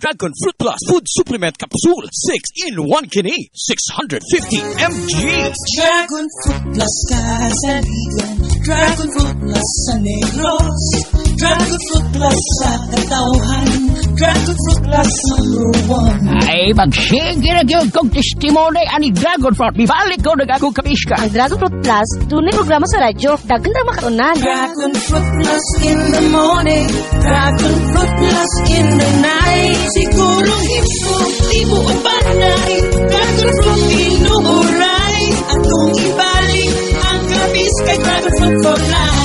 Dragon Fruit Plus Food Supplement Capsule 6 in 1 kini 650 mg. Dragon Fruit Plus kasaligan Dragon Fruit Plus sa negros Dragon Fruit Plus sa katauhan Dragon Fruit Plus number one Ay, magsige na gyud kong testimony ani Dragon Fruit. Bibalik ko nag akong kapiska. Ang Dragon Fruit Plus, tunay programa sa radyo. Dagan na makatunan. Dragon Fruit Plus in the morning Dragon Fruit Plus in the time to look for life.